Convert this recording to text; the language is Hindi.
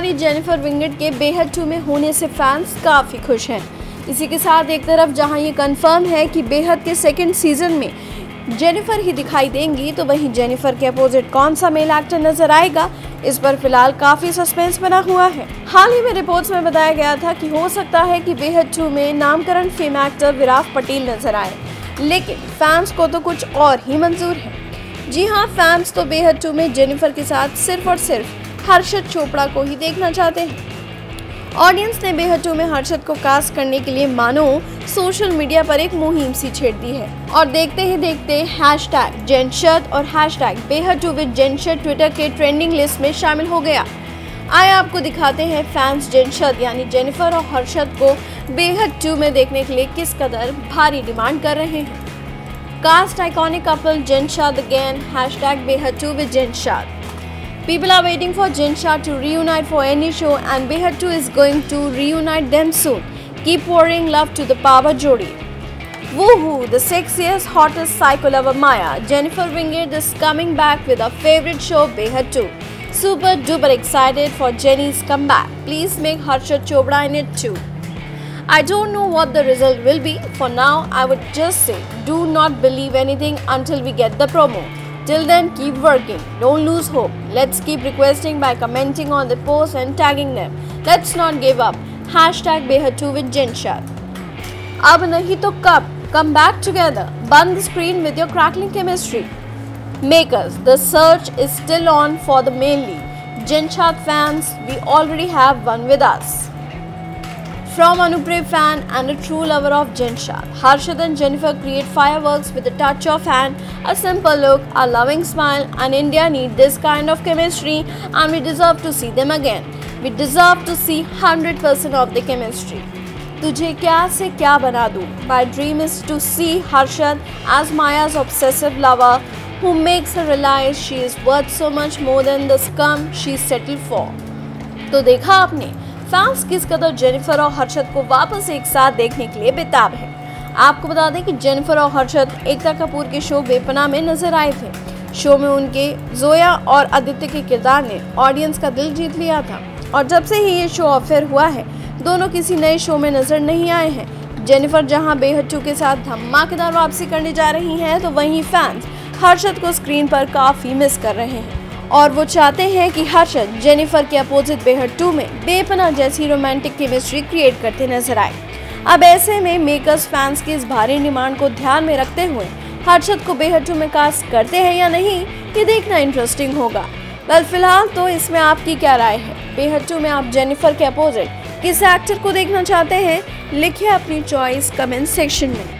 यानी जेनिफर विंगेट के बेहद टू में होने से फैंस काफ़ी खुश हैं। इसी के साथ एक तरफ़ जहाँ ये कंफर्म है कि बेहद के सेकंड सीज़न में जेनिफर ही दिखाई देंगी तो वहीं जेनिफर के अपोजिट कौन सा मेल एक्टर नज़र आएगा, इस पर फ़िलहाल काफ़ी सस्पेंस बना हुआ है। हाल ही में रिपोर्ट्स में बताया गया था कि हो सकता है कि बेहद टू में नामकरण फेम एक्टर विराट पटेल नज़र आए, लेकिन फैंस को तो कुछ और ही मंजूर है। जी हाँ फैंस तो बेहद टू में जेनिफर के साथ सिर्फ़ और सिर्फ़ हर्षद चोपड़ा को ही देखना चाहते हैं। ऑडियंस ने बेहद में हर्षद को कास्ट करने के लिए मानो सोशल मीडिया पर एक मुहिम सी छेड़ दी है। और देखते ही देखते हैश टैग जेनशद और hashtag Beyhadh with Jenshad Twitter के ट्रेंडिंग लिस्ट में शामिल हो गया। आए आपको दिखाते हैं फैंस जेनशद यानी जेनिफर और हर्षद को बेहद टू में देखने के लिए किस कदर भारी डिमांड कर रहे हैं। Cast iconic couple Jenshad again hashtag Beyhadh two with Jenshad People are waiting for Jinsha to reunite for any show and Behad 2 is going to reunite them soon. Keep pouring love to the power Jodi. Woohoo! The sexiest, hottest psycho lover Maya, Jennifer Wingate is coming back with her favorite show Behad 2. Super duper excited for Jenny's comeback. Please make Harshad Chopra in it too. I don't know what the result will be. For now, I would just say do not believe anything until we get the promo. Till then, keep working. Don't lose hope. Let's keep requesting by commenting on the post and tagging them. Let's not give up. Hashtag Behatu with Jinshad. Ab nahi to kab? Come back together. Burn the screen with your crackling chemistry. Makers, the search is still on for the main lead. Fans, we already have one with us. From Anuprev fan and a true lover of Jinshad, Harshad and Jennifer create fireworks with a touch of hand, a simple look, a loving smile, and India need this kind of chemistry and we deserve to see them again. We deserve to see 100% of the chemistry. तुझे क्या से क्या बना दूँ My dream is to see Harshad as Maya's obsessive lover who makes her realize she is worth so much more than the scum she settled for. तो देखा आपने Fans किस कदर जेनिफर और हर्षद को वापस एक साथ देखने के लिए बेताब है। आपको बता दें कि जेनिफर और हर्षद एकता कपूर के शो बेपना में नज़र आए थे। शो में उनके जोया और आदित्य के किरदार ने ऑडियंस का दिल जीत लिया था। और जब से ही ये शो ऑफेयर हुआ है, दोनों किसी नए शो में नज़र नहीं आए हैं। जेनिफर जहाँ बेहद के साथ धमाकेदार वापसी करने जा रही हैं तो वहीं फैंस हर्षद को स्क्रीन पर काफ़ी मिस कर रहे हैं। और वो चाहते हैं कि हर्षद जेनिफर के अपोजिट बेहद टू में बेपना जैसी रोमांटिक केमिस्ट्री क्रिएट करते नज़र आए। अब ऐसे में मेकर्स फैंस की इस भारी डिमांड को ध्यान में रखते हुए हर्षद को बेहद टू में कास्ट करते हैं या नहीं, ये देखना इंटरेस्टिंग होगा। वेल फ़िलहाल तो इसमें आपकी क्या राय है? बेहद टू में आप जेनिफर के अपोजिट किस एक्टर को देखना चाहते हैं? लिखिए अपनी चॉइस कमेंट सेक्शन में।